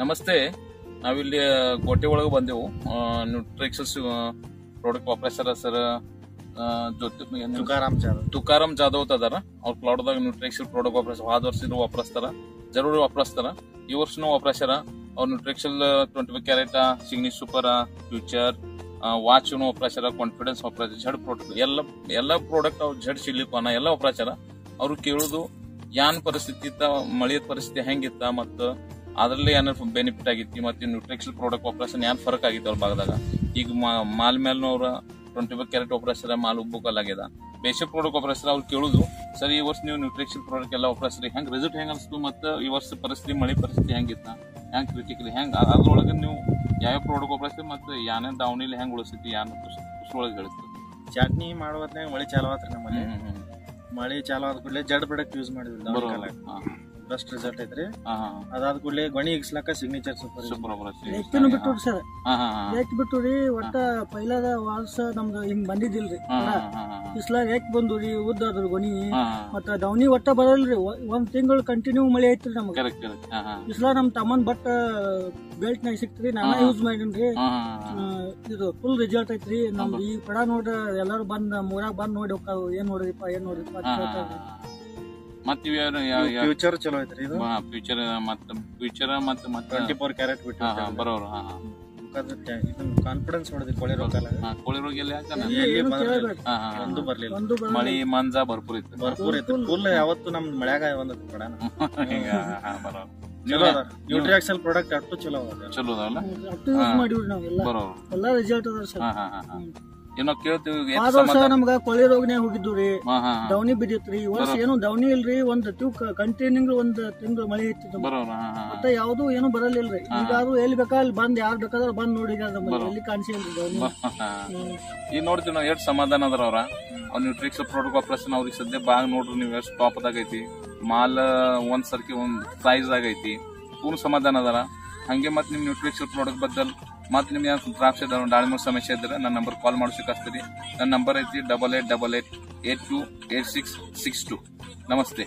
ನಮಸ್ತೆ. ನಾವಿಲ್ಲಿ ಕೋಟೆ ಒಳಗೆ ಬಂದೆವು. ನ್ಯೂಟ್ರಿಕ್ಸಸ್ product professor sir? Tukaram Jadhav. Tukaram Jadhav ಅಂತ ಅದಾರ. ಅವ್ರ ಪ್ಲಾಟ್ದಾಗ ನ್ಯೂಟ್ರಿಕ್ಸ್ ಪ್ರಾಡಕ್ಟ್ ವಾಪರ್ಸ್ ಹೋದ ವರ್ಷ ಇದು ವಾಪರ್ಸ್ತಾರ ಜರೂರ್ ವಾಪರ್ಸ್ತಾರ ಈ ವರ್ಷನೂ ವಾಪರ್ಸ್ಯಾರ ಅವ್ರ ನ್ಯೂಟ್ರಿಕ್ಷಲ್ ಟ್ವೆಂಟಿ ಫೈವ್ ಕ್ಯಾರೆಟ್ ಸಿಗ್ನಿ ಸೂಪರ್ ಫ್ಯೂಚರ್ ವಾಚ್ನು ವಾಪರ್ಸ್ಯಾರ ಕಾನ್ಫಿಡೆನ್ಸ್ ವಾಪರ್ಸ್ಯಾರ ಝಡ್ ಪ್ರಾಡಕ್ಟ್ ಎಲ್ಲ ಎಲ್ಲ ಪ್ರಾಡಕ್ಟ್ ಅವ್ರು ಝಡ್ ಸಿಲಿಕಾನ ಎಲ್ಲ ವಾಪರ್ಸ್ಯಾರ ಅವ್ರು ಕೇಳುದು ಯಾನ್ ಪರಿಸ್ಥಿತಿ ಇತ್ತ ಮಳೆಯ ಪರಿಸ್ಥಿತಿ ಹೆಂಗಿತ್ತ ಮತ್ತ ಅದ್ರಲ್ಲಿ ಏನಾರ ಬೆನಿಫಿಟ್ ಆಗಿತ್ತು ಮತ್ತೆ ನ್ಯೂಟ್ರಿಕ್ಷಲ್ ಪ್ರಾಡಕ್ಟ್ ಆಪರೇಷನ್ ಏನ್ ಫರ್ಕ್ ಆಗಿತ್ತು ಅವ್ರ ಭಾಗದಾಗ? ಈಗ ಮಾಲ್ ಮೇಲ್ನವ್ರ ಟ್ವೆಂಟಿ ಫೈವ್ ಕ್ಯಾರೆಟ್ ಆಪರೇಷನ್ ಮಾಲ್ ಉಬ್ಬುಕಲ್ಲಾಗ್ಯದ. ಬೇಸಿಕ್ ಪ್ರಾಡಕ್ಟ್ ಆಪರೇಷನ್ ಅವ್ರು ಕೇಳುದು ಸರ್ ಈ ವರ್ಷ ನೀವು ನ್ಯೂಟ್ರಿಕ್ಷನ್ ಪ್ರಾಡಕ್ಟ್ ಎಲ್ಲ ಆಪರೇಷನ್ ಹೆಂಗ್ ರಿಸಲ್ಟ್ ಹೆಂಗ್ ಅನಿಸ್ತು ಮತ್ತೆ ಈ ವರ್ಷ ಪರಿಸ್ಥಿತಿ ಮಳೆ ಪರಿಸ್ಥಿತಿ ಹೆಂಗಿತ್ತ? ಹೆಂಗ್ ಕ್ರಿಟಿಕಲಿ ಹೆಂಗ್? ಅದ್ರೊಳಗೆ ನೀವು ಯಾವ ಪ್ರಾಡಕ್ಟ್ ಆಪರೇಷನ್ ಮತ್ತೆ ಯಾನೇ ದಾವಣಿಲಿ ಹೆಂಗ್ ಉಳಿಸ್ತೈತಿ ಯಾನ ಒಳಗೆ ಹೇಳ್ತೀರಿ ಚಟ್ನಿ ಮಾಡುವತ್ನಾಗ ಮಳೆ ಚಾಲು ಆತ್ರಿ ನಮ್ಮಲ್ಲಿ. ಮಳೆ ಚಾಲು ಆದ ಕೂಡಲೇ ಜಡ್ ಪ್ರಾಡಕ್ಟ್ ಯೂಸ್ ಮಾಡಿದ್ರು ಬರೋಲ್ಲ ಬೆಸ್ಟ್ ರಿಸಲ್ಟ್ ಐತ್ರಿ. ಅದಾದ ಕೂಡಲೇ ಗೊಣಿ ಇಗ್ಸ್ಲಾಕ ಸಿಗ್ನೇಚರ್ ಸೂಪರ್ ಸೂಪರ್ ಆಪರೇಷನ್ ಎತ್ತಿನ ಬಿಟ್ಟು ಸರ್ ಹಾ ಹಾ ಹಾ. ಎತ್ ಬಿಟ್ಟು ರೀ ಒಟ್ಟ ಪೈಲಾದ ವಾಲ್ಸ್ ನಮ್ದು ಹಿಂಗ್ ಬಂದಿದ್ದಿಲ್ರಿ. ಬಿಸ್ಲಾಗ ಎಕ್ ಬಂದು ರೀ ಉದ್ದ ಅದ್ರ ಗೊನಿ ಮತ್ತ ದವನಿ ಒಟ್ಟ ಬರಲ್ರಿ ಒಂದ್ ತಿಂಗಳು ಕಂಟಿನ್ಯೂ ಮಳೆ ಐತ್ರಿ ನಮ್ಗೆ. ಕರೆಕ್ಟ್ ಕರೆಕ್ಟ್ ಹಾ ಹಾ. ಬಿಸ್ಲಾಗ ನಮ್ ತಮ್ಮನ್ ಬಟ್ ಬೆಲ್ಟ್ ನಾಗ ಸಿಕ್ತ್ರಿ ನಾನ ಯೂಸ್ ಮಾಡಿನ್ರಿ. ಹಾ ಇದು ಫುಲ್ ರಿಸಲ್ಟ್ ಐತ್ರಿ. ನಮ್ದು ಈ ಪಡ ನೋಡ್ರ ಎಲ್ಲಾರು ಬಂದ್ ಮೂರಾಗ ಬಂದ್ ನೋಡಿ ಹೋಗ್ತಾವ. ಏನ್ ನೋಡ್ರಿಪ್ಪ ಏನ್ ನೋಡ್ರಿಪ್ಪ ಮತ್ತೆ ಇವ್ ಫ್ಯೂಚರ್ ಚಲೋ ಐತ್ರಿ ಇದು? ಫ್ಯೂಚರ್ ಮತ್ತೆ ಫ್ಯೂಚರ್ ಮತ್ತೆ ಮತ್ತೆ ಟ್ವೆಂಟಿ ಫೋರ್ ಕ್ಯಾರೆಟ್ ಬಿಟ್ಟು ಬರೋರು ಹಾ ಕಾನ್ಫಿಡೆನ್ಸ್ ಹೊಡೆದಿ ಕೊಳೆ ರೋಗ ಹಾ ಕೋಳಿ ರೋಗ ಎಲ್ಲಿ ಒಂದು ಬರ್ಲಿಲ್ಲ. ಮಳಿ ಮಂಜ ಭರ್ಪೂರ್ ಇತ್ತು. ಭರ್ಪೂರ್ ಇತ್ತು. ಫುಲ್ ಯಾವತ್ತು ನಮ್ ಮಳ್ಯಾಗ ಒಂದು ಕೊಡ ನ್ಯೂಟ್ರಿಯಾಕ್ಸಲ್ ಪ್ರಾಡಕ್ಟ್ ಅಷ್ಟು ಚಲೋ ಅದ ಚಲೋ ಅದಾವಲ್ಲ? ಬರೋ ಎಲ್ಲ ರಿಸಲ್ಟ್ ಅದಾವ ಸರ್ ಹಾ ಹಾ ಹಾ ಹಾ. ಏನೋ ಕೇಳ್ತೀವಿ ಆದ ವರ್ಷ ನಮ್ಗ ಕೊಳೆ ರೋಗನೇ ಹೋಗಿದ್ದು ರೀ. ದವನಿ ಬಿದ್ದಿತ್ರಿ. ಈ ವರ್ಷ ಏನು ದವನಿ ಇಲ್ರಿ ಒಂದ್ ತಿಂಗ್ ಕಂಟಿನ್ಯೂ ಒಂದ್ ತಿಂಗಳು ಮಳೆ ಇತ್ತು ಮತ್ತೆ ಯಾವ್ದು ಏನು ಬರಲಿಲ್ರಿ. ಈಗಾದ್ರು ಎಲ್ಲಿ ಬೇಕಾ ಅಲ್ಲಿ ಬಂದ್ ಯಾರ್ ಬೇಕಾದ್ರೂ ಬಂದ್ ನೋಡಿ ಎಲ್ಲಿ ಕಾಣಿಸಿಲ್ರಿ ದವನಿ ಈಗ ನೋಡ್ತೀವಿ ನಾವು ಎಷ್ಟು ಸಮಾಧಾನ ಅದ್ರ ಅವ್ರ. ಅವ್ರ ನ್ಯೂಟ್ರಿಕ್ಸ್ ಪ್ರಾಡಕ್ಟ್ ಆಪರೇಷನ್ ಅವ್ರಿಗೆ ಸದ್ಯ ಬಾಗ್ ನೋಡ್ರಿ ನೀವು ಎಷ್ಟು ಟಾಪ್ ಐತಿ. ಮಾಲ್ ಒಂದ್ ಸರ್ಕಿ ಒಂದ್ ಪ್ರೈಸ್ ಆಗೈತಿ ಪೂರ್ಣ ಸಮಾಧಾನ ಅದಾರ. ಹಂಗೆ ಮತ್ತೆ ನಿಮ್ ನ್ಯೂಟ್ರಿಕ್ಸ್ ಪ್ರಾಡಕ್ಟ್ ಬದಲ್ ಮತ್ತೆ ನಿಮ್ಗೆ ಏನಾದ್ರು ದ್ರಾಕ್ಷಿ ದಾಳಿಂಬೆ ಸಮಸ್ಯೆ ಇದ್ರೆ ನನ್ನ ನಂಬರ್ ಕಾಲ್ ಮಾಡ್ಸಕ್ಕಾಗ್ತದೆ ನನ್ನ ನಂಬರ್ ಐತಿ double eight double eight eight two eight six six two ನಮಸ್ತೆ.